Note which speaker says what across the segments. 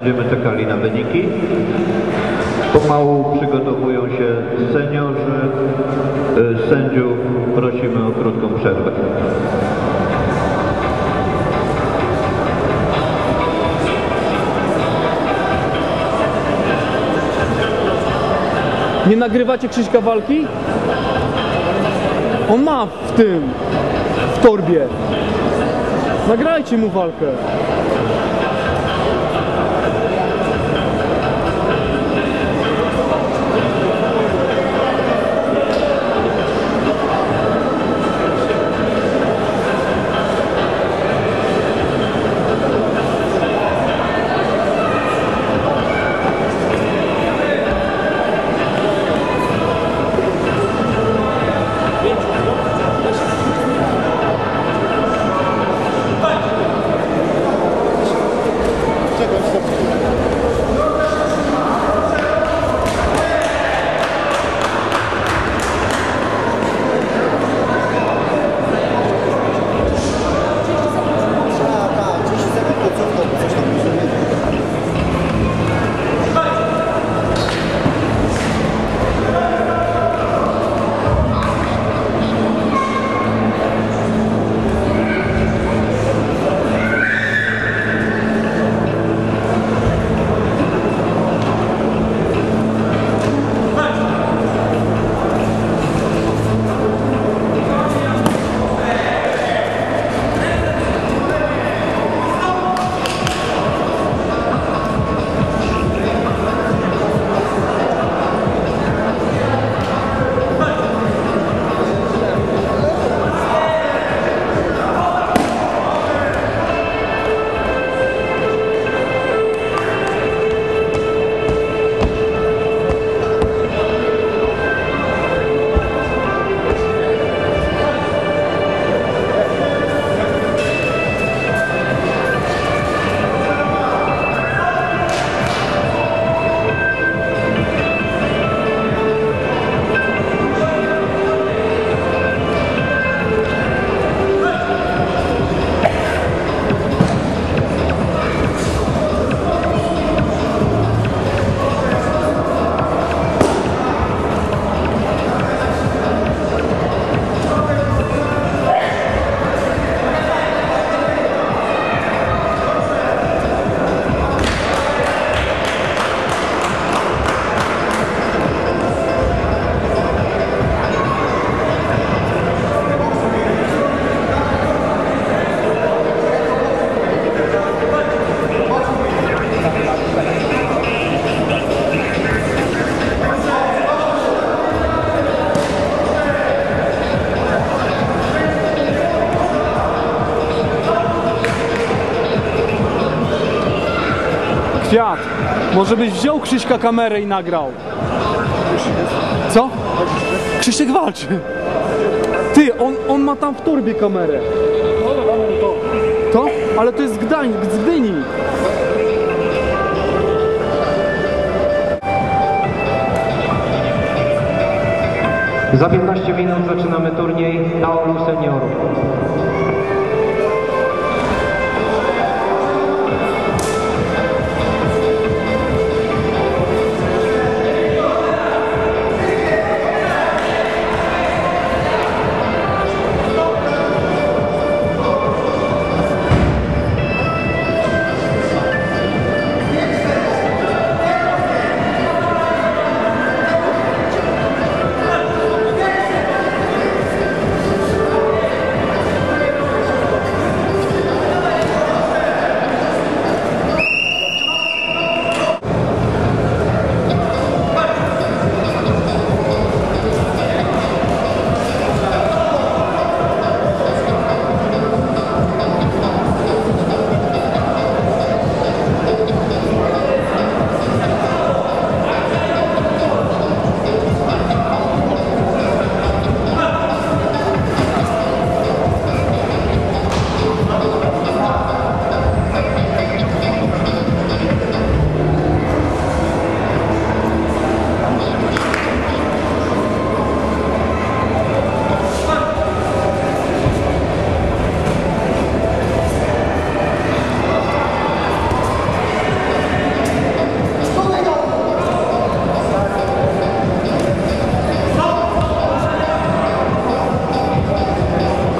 Speaker 1: Będziemy czekali na wyniki. Pomału przygotowują się seniorzy. Y, Sędziów prosimy o krótką przerwę.
Speaker 2: Nie nagrywacie Krzyśka walki? On ma w tym, w torbie. Nagrajcie mu walkę. Kwiat, może byś wziął Krzyśka kamerę i nagrał. Co? Krzysiek walczy. Ty, on, on ma tam w torbie kamerę. To? Ale to jest Gdań, z Gdyni.
Speaker 3: Za 15 minut zaczynamy turniej Aolu Seniorów.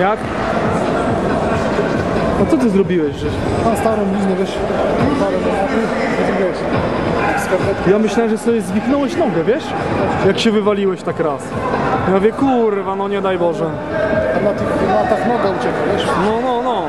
Speaker 2: Jak? A co ty zrobiłeś, że...
Speaker 4: Mam starą bliznę, wiesz, parę wiesz, skarpetki.
Speaker 2: Ja myślałem, że sobie zwichnąłeś nogę, wiesz? Jak się wywaliłeś tak raz. Ja mówię, kurwa, no nie daj Boże.
Speaker 4: A na tych latach noga ucieka, wiesz.
Speaker 2: No, no, no.